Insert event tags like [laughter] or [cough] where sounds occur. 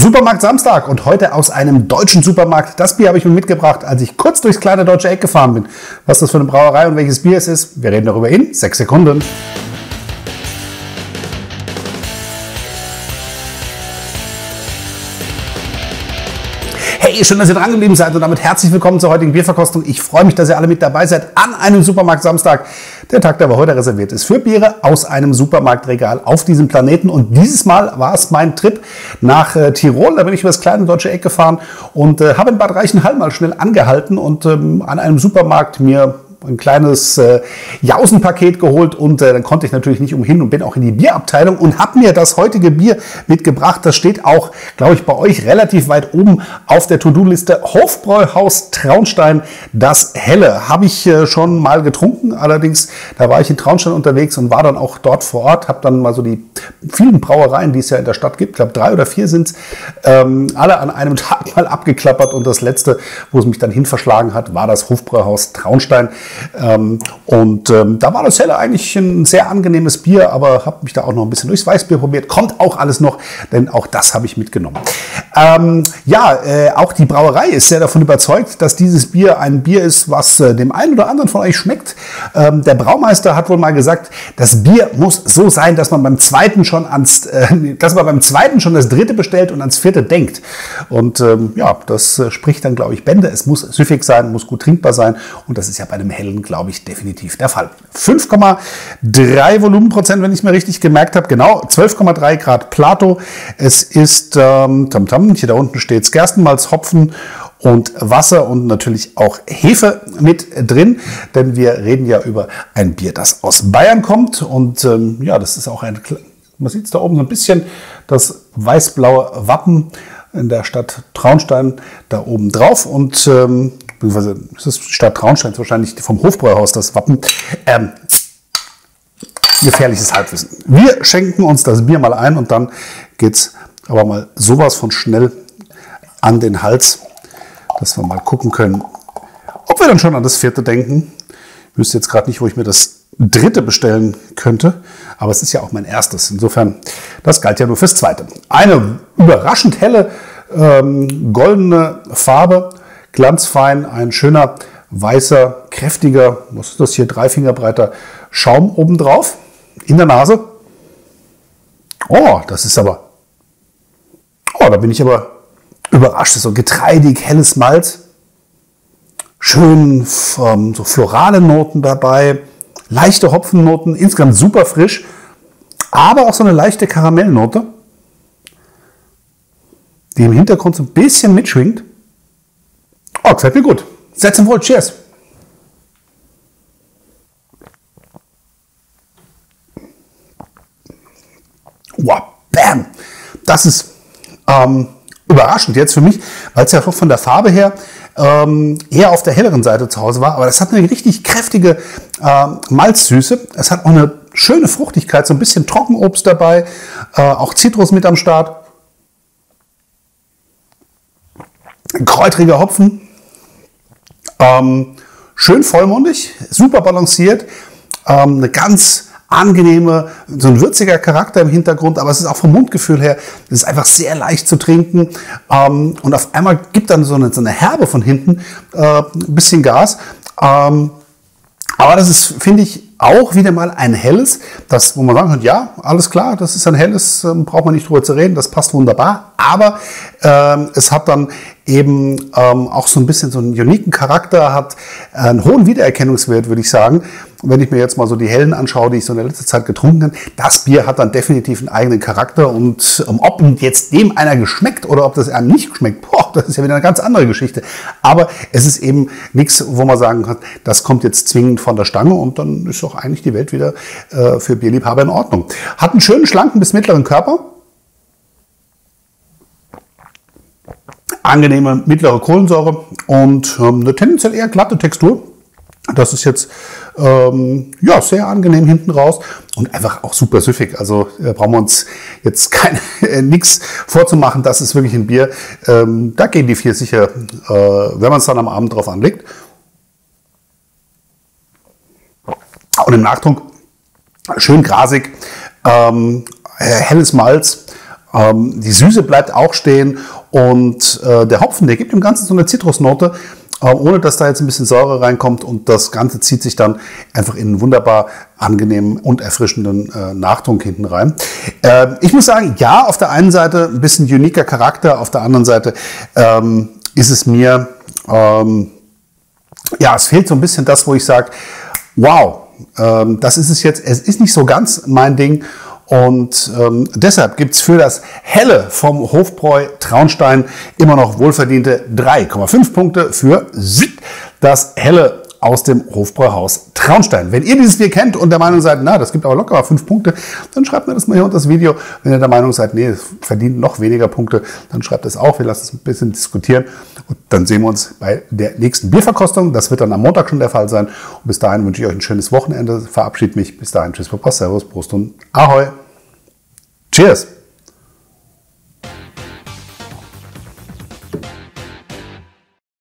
Supermarkt Samstag und heute aus einem deutschen Supermarkt. Das Bier habe ich mir mitgebracht, als ich kurz durchs kleine deutsche Eck gefahren bin. Was das für eine Brauerei und welches Bier es ist, wir reden darüber in sechs Sekunden. Hey, schön, dass ihr dran geblieben seid und damit herzlich willkommen zur heutigen Bierverkostung. Ich freue mich, dass ihr alle mit dabei seid an einem Supermarkt Samstag. Der Tag, der heute reserviert ist für Biere aus einem Supermarktregal auf diesem Planeten. Und dieses Mal war es mein Trip nach äh, Tirol. Da bin ich über das kleine deutsche Eck gefahren und äh, habe in Bad Reichenhall mal schnell angehalten und ähm, an einem Supermarkt mir ein kleines äh, Jausenpaket geholt und äh, dann konnte ich natürlich nicht umhin und bin auch in die Bierabteilung und habe mir das heutige Bier mitgebracht. Das steht auch, glaube ich, bei euch relativ weit oben auf der To-Do-Liste. Hofbräuhaus Traunstein, das Helle. Habe ich äh, schon mal getrunken, allerdings da war ich in Traunstein unterwegs und war dann auch dort vor Ort, habe dann mal so die vielen Brauereien, die es ja in der Stadt gibt, ich glaube drei oder vier sind es, ähm, alle an einem [laughs] Tag mal abgeklappert und das letzte, wo es mich dann hin verschlagen hat, war das Hofbräuhaus Traunstein. Ähm, und ähm, da war das Helle eigentlich ein sehr angenehmes Bier, aber habe mich da auch noch ein bisschen durchs Weißbier probiert. Kommt auch alles noch, denn auch das habe ich mitgenommen. Ähm, ja, äh, auch die Brauerei ist sehr davon überzeugt, dass dieses Bier ein Bier ist, was äh, dem einen oder anderen von euch schmeckt. Der Braumeister hat wohl mal gesagt, das Bier muss so sein, dass man beim zweiten schon ans, äh, [laughs] dass man beim zweiten schon das dritte bestellt und ans vierte denkt. Und ja, das spricht dann, glaube ich, Bände. Es muss süffig sein, muss gut trinkbar sein und das ist ja bei dem hellen, glaube ich, definitiv der Fall. 5,3 Volumenprozent, wenn ich es mir richtig gemerkt habe. Genau, 12,3 Grad Plato. Es ist ähm, tam, tam. Hier da unten steht Gerstenmalz, Hopfen und Wasser und natürlich auch Hefe mit drin, denn wir reden ja über ein Bier, das aus Bayern kommt und ähm, ja, das ist auch ein, man sieht es da oben so ein bisschen, das weiß-blaue Wappen in der Stadt Traunstein da oben drauf und ähm, beziehungsweise ist es Stadt Traunstein, wahrscheinlich vom Hofbräuhaus das Wappen. Ähm, gefährliches Halbwissen. Wir schenken uns das Bier mal ein und dann geht's aber mal sowas von schnell an den Hals, dass wir mal gucken können, ob wir dann schon an das vierte denken. Ich wüsste jetzt gerade nicht, wo ich mir das dritte bestellen könnte, aber es ist ja auch mein erstes. Insofern, das galt ja nur fürs zweite. Eine überraschend helle ähm, goldene Farbe, glanzfein, ein schöner weißer, kräftiger, was ist das hier, drei Finger breiter Schaum obendrauf in der Nase. Oh, das ist aber Oh, da bin ich aber überrascht. So getreidig, helles Malz. Schön ähm, so florale Noten dabei. Leichte Hopfennoten, insgesamt super frisch. Aber auch so eine leichte Karamellnote, die im Hintergrund so ein bisschen mitschwingt. Oh, gefällt mir gut. Setzen wohl. Cheers. Wow, bam. Das ist ähm, überraschend jetzt für mich, weil es ja von der Farbe her ähm, eher auf der helleren Seite zu Hause war. Aber das hat eine richtig kräftige äh, Malzsüße. Es hat auch eine schöne Fruchtigkeit, so ein bisschen Trockenobst dabei, äh, auch Zitrus mit am Start. Kräutriger Hopfen. Ähm, schön vollmundig, super balanciert. Ähm, eine ganz angenehme, so ein würziger Charakter im Hintergrund, aber es ist auch vom Mundgefühl her, es ist einfach sehr leicht zu trinken. Ähm, und auf einmal gibt dann so eine, so eine Herbe von hinten, äh, ein bisschen Gas. Ähm, aber das ist, finde ich, auch wieder mal ein helles, das, wo man sagen kann, ja, alles klar, das ist ein helles, ähm, braucht man nicht drüber zu reden, das passt wunderbar. Aber ähm, es hat dann eben ähm, auch so ein bisschen so einen uniken Charakter, hat einen hohen Wiedererkennungswert, würde ich sagen wenn ich mir jetzt mal so die hellen anschaue, die ich so in der letzten Zeit getrunken habe, das Bier hat dann definitiv einen eigenen Charakter und um, ob jetzt dem einer geschmeckt oder ob das einem nicht schmeckt, boah, das ist ja wieder eine ganz andere Geschichte. Aber es ist eben nichts, wo man sagen kann, das kommt jetzt zwingend von der Stange und dann ist doch eigentlich die Welt wieder äh, für Bierliebhaber in Ordnung. Hat einen schönen, schlanken bis mittleren Körper. Angenehme mittlere Kohlensäure und ähm, eine tendenziell eher glatte Textur. Das ist jetzt ähm, ja, sehr angenehm hinten raus und einfach auch super süffig. Also äh, brauchen wir uns jetzt [laughs] äh, nichts vorzumachen. Das ist wirklich ein Bier. Ähm, da gehen die vier sicher, äh, wenn man es dann am Abend drauf anlegt. Und im Nachtrunk schön grasig, ähm, helles Malz, Ähm, die Süße bleibt auch stehen und äh, der Hopfen, der gibt dem Ganzen so eine Zitrusnote, äh, ohne dass da jetzt ein bisschen Säure reinkommt und das Ganze zieht sich dann einfach in einen wunderbar angenehmen und erfrischenden äh, Nachtrunk hinten rein. Äh, ich muss sagen, ja, auf der einen Seite ein bisschen uniker Charakter, auf der anderen Seite ähm, ist es mir, ähm, ja, es fehlt so ein bisschen das, wo ich sage, wow, ähm, das ist es jetzt, es ist nicht so ganz mein Ding und ähm, deshalb gibt's für das Helle vom Hofbräu Traunstein immer noch wohlverdiente 3,5 Punkte für das Helle aus dem Hofbräuhaus Traunstein. Wenn ihr dieses Bier kennt und der Meinung seid, na, das gibt aber locker fünf Punkte, dann schreibt mir das mal hier unter das Video. Wenn ihr der Meinung seid, nee, es verdient noch weniger Punkte, dann schreibt es auch. Wir lassen es ein bisschen diskutieren und dann sehen wir uns bei der nächsten Bierverkostung. Das wird dann am Montag schon der Fall sein. Und bis dahin wünsche ich euch ein schönes Wochenende. Verabschiede mich. Bis dahin. Tschüss, Papa, Servus, Prost und Ahoi. Cheers!